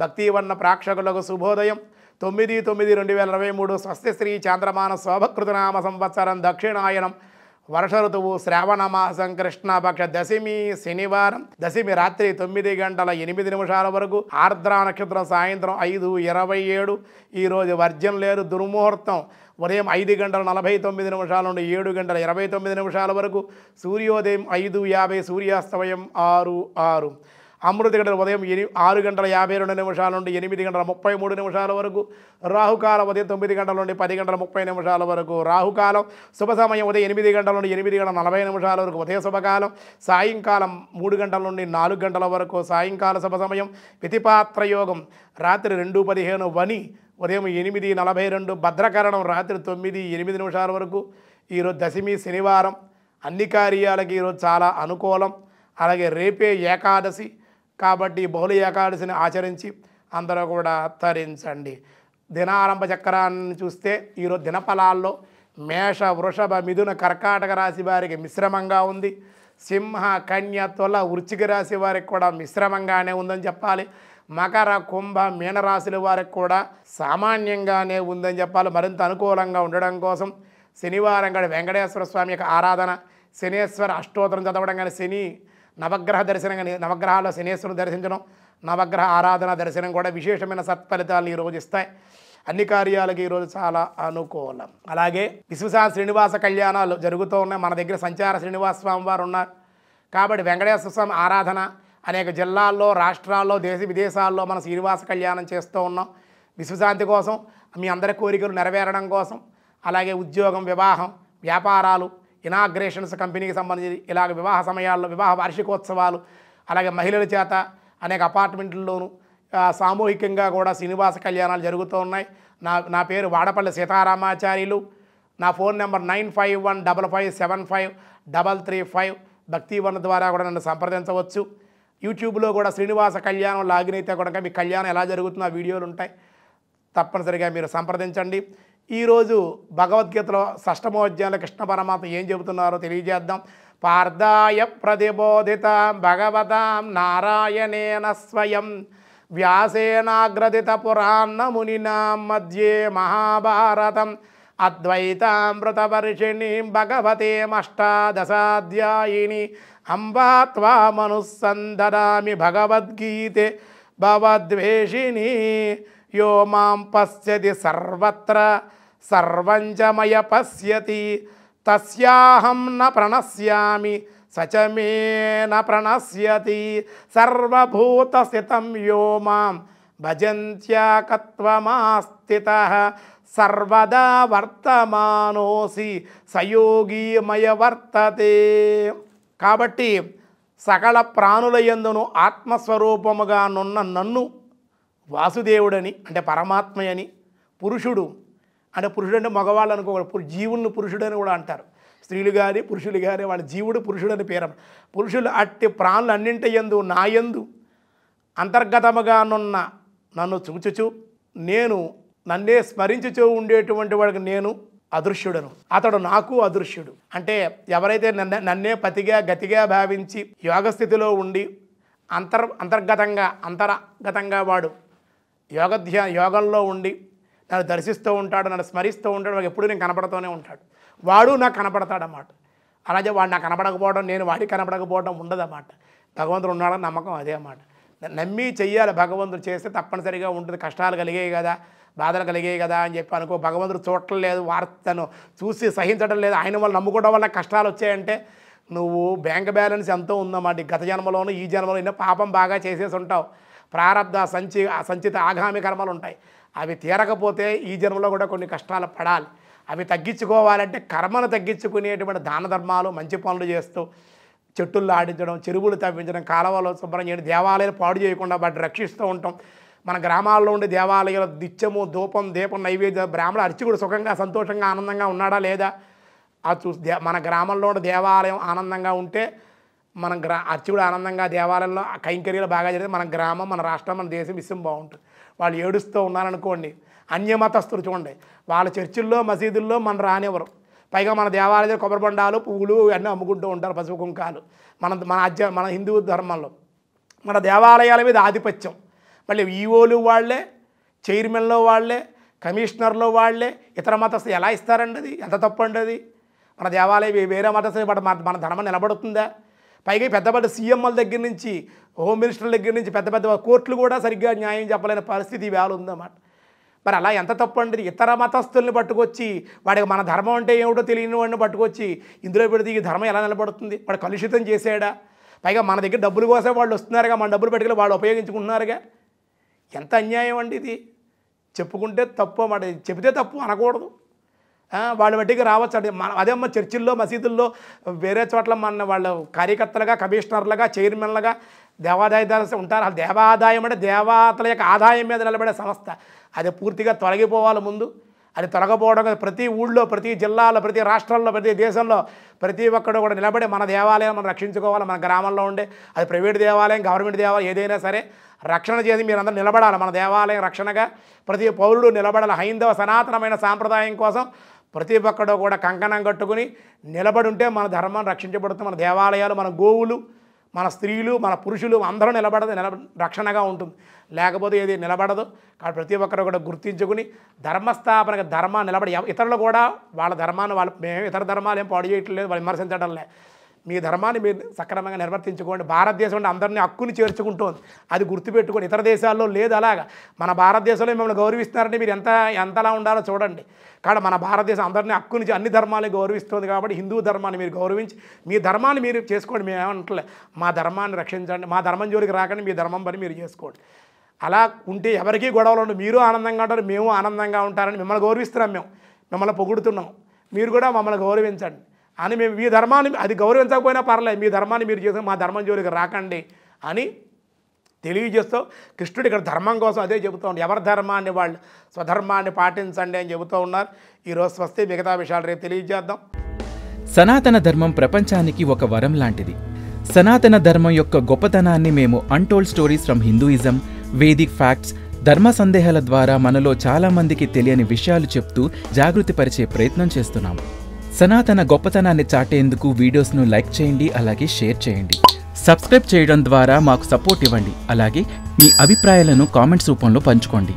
భక్తివర్ణ ప్రేక్షకులకు శుభోదయం. తొమ్మిది తొమ్మిది రెండు వేల ఇరవై మూడు స్వస్తిశ్రీ చాంద్రమాన శోభకృతనామ సంవత్సరం దక్షిణాయనం. వర్ష ఋతువు శ్రావణ మాసం కృష్ణపక్ష దశమి శనివారం. దశమి రాత్రి తొమ్మిది గంటల ఎనిమిది నిమిషాల వరకు. ఆర్ద్ర నక్షత్రం సాయంత్రం ఐదు ఇరవై ఏడు. ఈరోజు వర్జం లేరు దుర్ముహూర్తం. ఉదయం ఐదు గంటల నలభై తొమ్మిది నిమిషాల నుండి ఏడు గంటల ఇరవై తొమ్మిది నిమిషాల వరకు. సూర్యోదయం ఐదు యాభై సూర్యాస్తమయం ఆరు ఆరు. అమృత గంటల ఉదయం ఎని ఆరు గంటల యాభై రెండు నిమిషాల నుండి ఎనిమిది గంటల ముప్పై మూడు నిమిషాల వరకు రాహుకాలం ఉదయం తొమ్మిది గంటల నుండి పది గంటల ముప్పై నిమిషాల వరకు రాహుకాలం శుభ సమయం ఉదయం ఎనిమిది గంటల నుండి ఎనిమిది గంటల నలభై నిమిషాల వరకు ఉదయ శుభకాలం సాయంకాలం మూడు గంటల నుండి నాలుగు గంటల వరకు సాయంకాల శుభ సమయం పితిపాత్ర యోగం రాత్రి రెండు పదిహేను వని ఉదయం ఎనిమిది నలభై రెండు భద్రకరణం రాత్రి తొమ్మిది ఎనిమిది నిమిషాల వరకు ఈరోజు దశమి శనివారం అన్ని కార్యాలకి ఈరోజు చాలా అనుకూలం అలాగే రేపే ఏకాదశి కాబట్టి బహుళ ఏకాదశిని ఆచరించి అందరూ కూడా తరించండి. దినారంభ చక్రాన్ని చూస్తే ఈరోజు దినఫలాల్లో మేష వృషభ మిథున కర్కాటక రాశి వారికి మిశ్రమంగా ఉంది. సింహ కన్య తొల వృచ్చిక రాశి వారికి కూడా మిశ్రమంగానే ఉందని చెప్పాలి. మకర కుంభ మీనరాశుల వారికి కూడా సామాన్యంగానే ఉందని చెప్పాలి. మరింత అనుకూలంగా ఉండడం కోసం శనివారం గడి వెంకటేశ్వర స్వామి యొక్క ఆరాధన శనేశ్వర అష్టోత్తరం చదవడం కానీ శని నవగ్రహ దర్శనం కానీ నవగ్రహాల్లో శనేశ్వరుని దర్శించడం నవగ్రహ ఆరాధన దర్శనం కూడా విశేషమైన సత్ఫలితాలను ఈరోజు ఇస్తాయి. అన్ని కార్యాలకి ఈరోజు చాలా అనుకూలం. అలాగే విశ్వసా శ్రీనివాస కళ్యాణాలు జరుగుతూ ఉన్నాయి. మన దగ్గర సంచార శ్రీనివాస స్వామి వారు ఉన్నారు. కాబట్టి వెంకటేశ్వర స్వామి ఆరాధన అనేక జిల్లాల్లో రాష్ట్రాల్లో దేశ విదేశాల్లో మన శ్రీనివాస కళ్యాణం చేస్తూ ఉన్నాం. విశ్వశాంతి కోసం మీ అందరి కోరికలు నెరవేరడం కోసం అలాగే ఉద్యోగం వివాహం వ్యాపారాలు ఇనాగ్రేషన్స్ కంపెనీకి సంబంధించి ఇలాగ వివాహ సమయాల్లో వివాహ వార్షికోత్సవాలు అలాగే మహిళల చేత అనేక అపార్ట్మెంట్లలోనూ సామూహికంగా కూడా శ్రీనివాస కళ్యాణాలు జరుగుతూ ఉన్నాయి. నా నా పేరు వాడపల్లి సీతారామాచార్యులు. నా phone number nine five one double five seven five double three five Bhaktivan ద్వారా కూడా నన్ను సంప్రదించవచ్చు. యూట్యూబ్లో కూడా శ్రీనివాస కళ్యాణం లాగిన్ అయితే కూడా మీ కళ్యాణం ఎలా జరుగుతుందో ఆ వీడియోలు ఉంటాయి. తప్పనిసరిగా మీరు సంప్రదించండి. ఈరోజు భగవద్గీతలో షష్టమోధ్యాయంలో కృష్ణ పరమాత్మ ఏం చెబుతున్నారో తెలియజేద్దాం. పార్థాయ ప్రతిబోధిత భగవతాం నారాయణేన స్వయం. వ్యాసేనాగ్రదిత పురాణ మునినా మధ్యే మహాభారతం. అద్వైతామృతపరిషిణీం భగవతేమష్టాదశాధ్యాయిని అంబా త్వామనుసందరామి భగవద్గీతే భవద్వేషిణీ. యో మాం పశ్యతి సర్వత్ర సర్వంచమయ పశ్యతి. తస్యాహం న ప్రణశ్యామి సచమే న ప్రణశ్యతి. సర్వభూతస్థితం యో మాం భజంత్యాకత్వమాస్థిత. సర్వదా వర్తమానోసి సయోగీమయ వర్తతే. కాబట్టి సకల ప్రాణులయందును ఆత్మస్వరూపముగా నున్న నన్ను వాసుదేవుడని అంటే పరమాత్మయని పురుషుడు అంటే పురుషుడు అంటే మగవాళ్ళు అనుకోకూడదు. జీవుని పురుషుడు అని కూడా అంటారు. స్త్రీలు కానీ పురుషులు కానీ వాళ్ళ జీవుడు పురుషుడని పేరు. పురుషులు అట్టి ప్రాణులు అన్నింటి యందు నా ఎందు అంతర్గతముగానున్న నన్ను చూచుచు నేను నన్నే స్మరించుచూ ఉండేటువంటి వాడికి నేను అదృశ్యుడను. అతడు నాకు అదృశ్యుడు. అంటే ఎవరైతే నన్ను నన్నే పతిగా గతిగా భావించి యోగస్థితిలో ఉండి అంతర్ అంతర్గతంగా అంతర్గతంగా వాడు యోగధ్యా యోగంలో ఉండి నన్ను దర్శిస్తూ ఉంటాడు నన్ను స్మరిస్తూ ఉంటాడు నాకు ఎప్పుడు నేను కనపడుతూనే ఉంటాడు. వాడు నాకు కనపడతాడన్నమాట. అలాగే వాడు నాకు కనపడకపోవడం నేను వాడికి కనపడకపోవడం ఉండదన్నమాట. భగవంతుడు ఉన్నాడని నమ్మకం అదే అన్నమాట. నమ్మి చెయ్యాలి భగవంతుడు చేస్తే తప్పనిసరిగా ఉంటుంది. కష్టాలు కలిగాయి కదా బాధలు కలిగాయి కదా అని చెప్పి అనుకో భగవంతుడు చూడట్లేదు వార్తను చూసి సహించడం లేదు. ఆయన వల్ల నమ్ముకోవడం వల్ల కష్టాలు వచ్చాయంటే నువ్వు బ్యాంక్ బ్యాలెన్స్ ఎంతో ఉందన్నమాట. ఈ గత జన్మలోనూ ఈ జన్మలో ఎన్నో పాపం బాగా చేసేసి ఉంటావు. ప్రారంధ సంచి సంచిత ఆగామి కర్మలు ఉంటాయి. అవి తీరకపోతే ఈ జన్మలో కూడా కొన్ని కష్టాలు పడాలి. అవి తగ్గించుకోవాలంటే కర్మను తగ్గించుకునేటువంటి దాన ధర్మాలు మంచి పనులు చేస్తూ చెట్టుల్లో ఆడించడం చెరువులు తవ్వించడం కాలువలు శుభ్రం చేయడం దేవాలయాలు పాడు చేయకుండా వాటిని రక్షిస్తూ ఉంటాం. మన గ్రామాల్లో ఉండే దేవాలయాలు నిత్యము ధూపం దీపం నైవేద్యం బ్రాహ్మణ అర్చకుడు సుఖంగా సంతోషంగా ఆనందంగా ఉన్నాడా లేదా? ఆ చూ మన గ్రామంలో ఉండే దేవాలయం ఆనందంగా ఉంటే మన గ్రా అర్చకుడు ఆనందంగా దేవాలయంలో ఆ కైంకర్యాలు బాగా జరిగితే మన గ్రామం మన రాష్ట్రం మన దేశం విషయం బాగుంటుంది. వాళ్ళు ఏడుస్తూ ఉన్నారనుకోండి అన్యమతస్తులు చూడండి. వాళ్ళ చర్చిల్లో మసీదుల్లో మన రానివ్వరు. పైగా మన దేవాలయ కొబ్బరి బొండాలు పువ్వులు అన్నీ అమ్ముకుంటూ ఉంటారు పసుపు కుంకాలు. మన మన అధ్య మన హిందూ ధర్మంలో. మన దేవాలయాల మీద ఆధిపత్యం. మళ్ళీ ఈఓలు వాళ్ళే చైర్మన్లో వాళ్ళే కమిషనర్లో వాళ్ళే ఇతర మతస్థులు ఎలా ఇస్తారండి అది? ఎంత తప్పు అండి అది? మన దేవాలయం వేరే మతస్థులు మన- మన ధర్మం నిలబడుతుందా? పైగా పెద్ద పెద్ద సీఎంల దగ్గర నుంచి హోమ్ మినిస్టర్ల దగ్గర నుంచి పెద్ద పెద్ద కోర్టులు కూడా సరిగ్గా న్యాయం చెప్పలేని పరిస్థితి వేళ ఉందన్నమాట. మరి అలా ఎంత తప్పు అండి? ఇతర మతస్థుల్ని పట్టుకొచ్చి వాడికి మన ధర్మం అంటే ఏమిటో తెలియని వాడిని పట్టుకొచ్చి ఇందులో పెడితే ఈ ధర్మం ఎలా నిలబడుతుంది? వాడు కలుషితం చేసాడా పైగా మన దగ్గర డబ్బులు కోసం వాళ్ళు వస్తున్నారుగా మన డబ్బులు పెట్టుకుని వాళ్ళు ఉపయోగించుకుంటున్నారుగా. ఎంత అన్యాయం అండి ఇది? చెప్పుకుంటే తప్పు మాట చెబితే తప్పు అనకూడదు. వాళ్ళ బట్టికి రావచ్చు అంటే మన అదేమ్మ చర్చిల్లో మసీదుల్లో వేరే చోట్ల మన వాళ్ళ కార్యకర్తలుగా కమిషనర్లుగా చైర్మన్లుగా దేవాదాయ ఉంటారు. ఆ దేవాదాయం అంటే దేవతల యొక్క ఆదాయం మీద నిలబడే సంస్థ. అది పూర్తిగా తొలగిపోవాలి ముందు. అది తొలగపోవడం ప్రతి ఊళ్ళో ప్రతి జిల్లాలో ప్రతి రాష్ట్రంలో ప్రతి దేశంలో ప్రతి ఒక్కడు కూడా నిలబడి మన దేవాలయం మనం రక్షించుకోవాలి. మన గ్రామంలో ఉండే అది ప్రైవేట్ దేవాలయం గవర్నమెంట్ దేవాలయం ఏదైనా సరే రక్షణ చేసి మీరందరూ నిలబడాలి. మన దేవాలయం రక్షణగా ప్రతి పౌరుడు నిలబడాలి. హైందవ సనాతనమైన సాంప్రదాయం కోసం ప్రతి ఒక్కడో కూడా కంకణం కట్టుకుని నిలబడి ఉంటే మన ధర్మం రక్షించబడుతుంది. మన దేవాలయాలు మన గోవులు మన స్త్రీలు మన పురుషులు అందరూ నిలబడదు నిలబ రక్షణగా ఉంటుంది. లేకపోతే ఏది నిలబడదు. కాబట్టి ప్రతి ఒక్కరు కూడా గుర్తించుకుని ధర్మస్థాపనకు ధర్మాన్ని నిలబడి ఇతరులు కూడా వాళ్ళ ధర్మాన్ని వాళ్ళు మేము ఇతర ధర్మాలు ఏం పాడు చేయట్లేదు వాళ్ళు విమర్శించడం లే మీ ధర్మాన్ని మీరు సక్రమంగా నిర్వర్తించుకోండి. భారతదేశం అంటే అందరినీ హక్కుని చేర్చుకుంటోంది. అది గుర్తుపెట్టుకోండి. ఇతర దేశాల్లో లేదు అలాగా. మన భారతదేశంలో మిమ్మల్ని గౌరవిస్తున్నారంటే మీరు ఎంత ఎంతలా ఉండాలో చూడండి. కాబట్టి మన భారతదేశం అందరినీ హక్కుని అన్ని ధర్మాలని గౌరవిస్తుంది కాబట్టి హిందూ ధర్మాన్ని మీరు గౌరవించి మీ ధర్మాన్ని మీరు చేసుకోండి. మేము ఏమంటలే మా ధర్మాన్ని రక్షించండి. మా ధర్మం జోలికి రాకండి. మీ ధర్మం పని మీరు చేసుకోండి. అలా ఉంటే ఎవరికీ గొడవలు ఉండవు. మీరు ఆనందంగా ఉంటారు మేము ఆనందంగా ఉంటారని మిమ్మల్ని గౌరవిస్తున్నాం మేము. మిమ్మల్ని పొగుడుతున్నాం. మీరు కూడా మమ్మల్ని గౌరవించండి. అని మేము మీ ధర్మాన్ని అది గౌరవించకపోయినా పర్లేదు మీ ధర్మాన్ని మీరు చేసిన మా ధర్మం జోలికి రాకండి అని తెలియజేస్తూ కృష్ణుడు ఇక్కడ ధర్మం కోసం అదే చెబుతూ ఉన్నారు ఎవరి ధర్మాన్ని వాళ్ళు స్వధర్మాన్ని పాటించండి అని చెబుతూ ఉన్నారు. ఈరోజు స్వస్తి మిగతా విషయాలు రేపు తెలియజేద్దాం. సనాతన ధర్మం ప్రపంచానికి ఒక వరం లాంటిది. సనాతన ధర్మం యొక్క గొప్పతనాన్ని మేము untold stories from Hinduism vedic facts ధర్మ సందేహాల ద్వారా మనలో చాలామందికి తెలియని విషయాలు చెప్తూ జాగృతి పరిచే ప్రయత్నం చేస్తున్నాము. సనాతన గొప్పతనాన్ని చాటేందుకు వీడియోస్ను లైక్ చేయండి అలాగే షేర్ చేయండి. సబ్స్క్రైబ్ చేయడం ద్వారా మాకు సపోర్ట్ ఇవ్వండి అలాగే మీ అభిప్రాయాలను కామెంట్స్ రూపంలో పంచుకోండి.